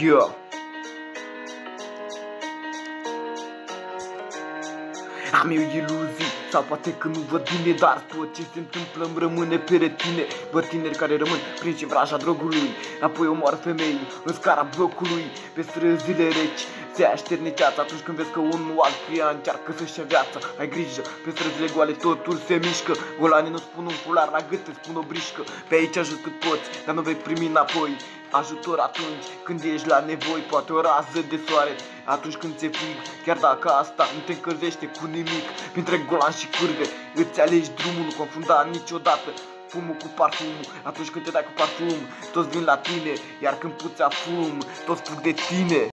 Yeah. Am eu iluzii sau poate că nu văd bine Dar tot ce se întâmplă îmi rămâne pe retine Văd tineri care rămân prinși în vraja drogului Apoi omoară femei în scara blocului. Pe străzile reci se așterne ceața Atunci când vezi că unul altuia încearcă să-și ia viața. Ai grijă, pe străzile goale totul se mișcă. Golanii nu spun un fular la gât, îți spun o brișcă. Pe aici ajut cât poți, dar nu vei primi înapoi Ajutor atunci când ești la nevoi Poate o rază de soare. Atunci când ți-e frig Chiar dacă asta nu te încălzește cu nimic Printre golan și curve Îți alegi drumul, nu confunda niciodată fumul cu parfumul. Atunci când te dai cu parfum Toți vin la tine Iar când puțea fum Toți fug de tine